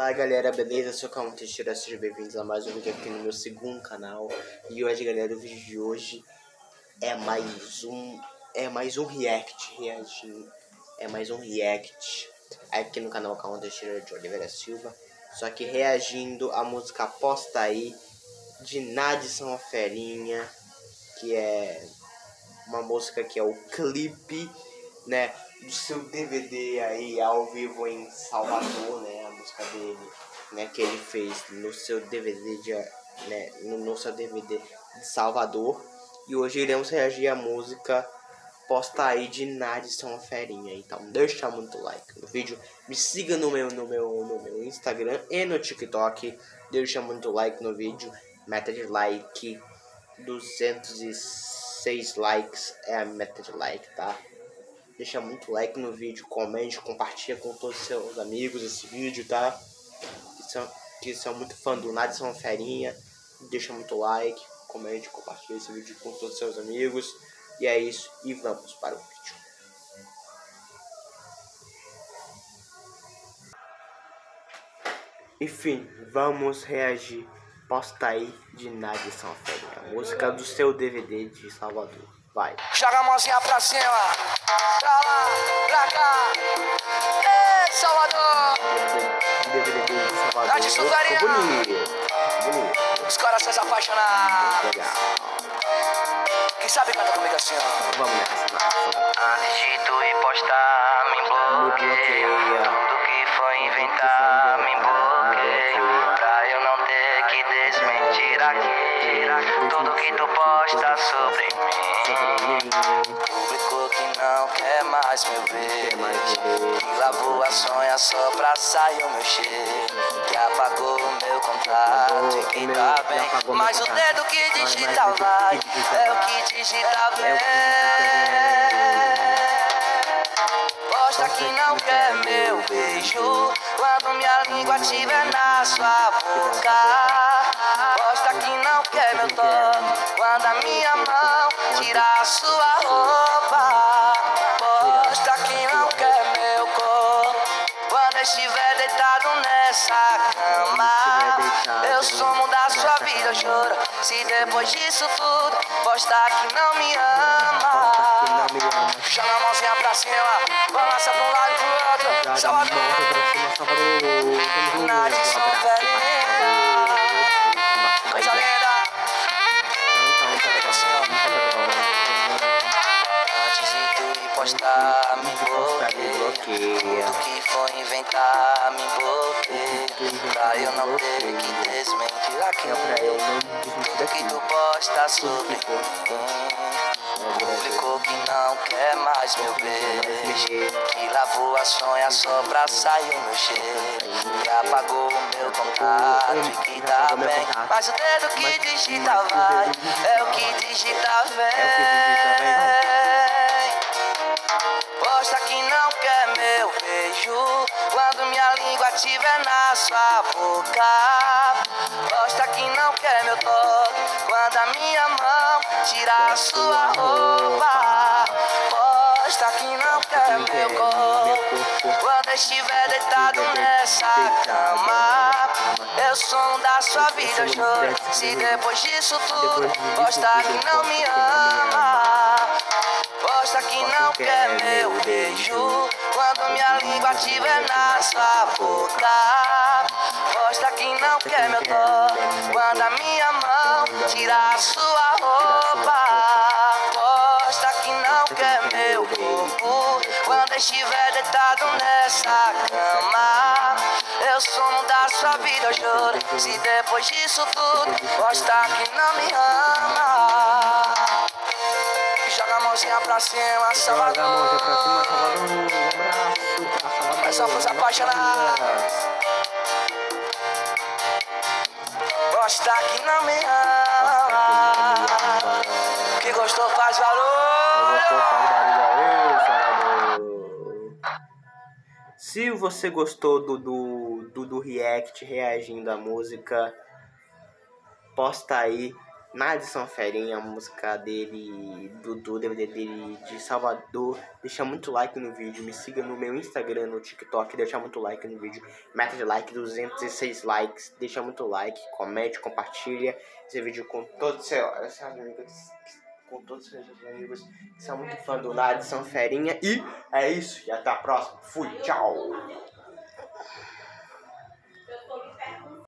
Olá galera, beleza? Eu sou o Calma Teixeira, sejam bem-vindos a mais um vídeo aqui no meu segundo canal. E hoje galera, o vídeo de hoje é mais um, é mais um react, reagindo, é mais um react aqui no canal Calma Teixeira de Oliveira Silva. Só que reagindo à música Posta Aí de Nadson Ferinha Que é uma música que é o clipe, né, do seu DVD aí ao vivo em Salvador, né, né, que ele fez no seu DVD de, né, no, no seu DVD de Salvador. E hoje iremos reagir à música posta aí de Nadson Ferinha. Então deixa muito like no vídeo, me siga no meu no meu no meu Instagram e no TikTok, deixa muito like no vídeo, meta de like 206 6 likes é a meta de like, tá? Deixa muito like no vídeo, comente, compartilha com todos os seus amigos esse vídeo, tá? São, que são muito fã do são ferinha. Deixa muito like, comente, compartilha esse vídeo com todos os seus amigos. E é isso, e vamos para o vídeo. Enfim, vamos reagir Posta aí de São Félix. música do seu DVD de Salvador. Vai. Joga a mãozinha pra cima. Pra lá, pra cá. Ei, Salvador. De. Tá bonito. bonito. Os corações apaixonados. Quem sabe canta comigo assim, ó. Vamos nessa. Antes de tu ir postar, me bloqueia. Tudo que foi inventar, me bloqueia. Pra eu não ter que desmentir aqui. Tudo que tu posta sobre mim. Que mais meu beijo. Que lavou a sonha só pra sair o meu cheiro. Que apagou o meu contato e que tá bem. Mas o dedo que digita vai é o que digita bem. Posta que não quer meu beijo Quando minha língua estiver na sua boca Posta que não quer meu toque Quando a minha mão tirar sua roupa estiver deitado nessa cama. Eu sumo da sua vida, eu choro. Se depois disso tudo Posta que não me ama. Chama a mãozinha pra cima, balança pra um lado e pro outro. Salvador, Nádia São Ferinha. Bloqueia. Tudo que foi inventar, me bloqueia. Pra eu não ter que desmentir aquilo. Tudo que tu posta sobre mim. Publicou que não quer mais meu beijo Que lavou a sonha só pra sair o meu cheiro Que apagou o meu contato e que tá bem Mas o dedo que digita vai É o que digita vem Quando minha língua estiver na sua boca Posta que não quer meu toque. Quando a minha mão tirar sua roupa Posta que não quer meu corpo. Quando estiver deitado nessa cama Eu sou um da sua vida, eu choro Se depois disso tudo Posta que não me ama. Posta que não quer meu beijo Quando minha língua estiver na sua boca. Posta que não quer meu toque Quando a minha mão tirar sua roupa. Posta que não quer meu corpo Quando estiver deitado nessa cama. Eu sumo da sua vida, eu choro Se depois disso tudo Posta que não me ama mãozinha pra cima, Salvador. Joga a mãozinha pra cima, Salvador. Um Salvador. É só pros apaixonados. Gosta que não me ama. Que gostou faz Não gostou, barulho. faz barulho aí, Salvador. Se você gostou do, do, do, do react reagindo à música, posta aí Nadson Ferinha, a música dele, do, do DVD dele de Salvador. Deixa muito like no vídeo, me siga no meu Instagram, no TikTok, deixa muito like no vídeo. Meta de like, 206 likes, deixa muito like, comente, compartilha esse vídeo com todos os seus amigos, com todos os seus amigos que são muito fã do Nadson Ferinha. E é isso, e até a próxima. Fui, tchau!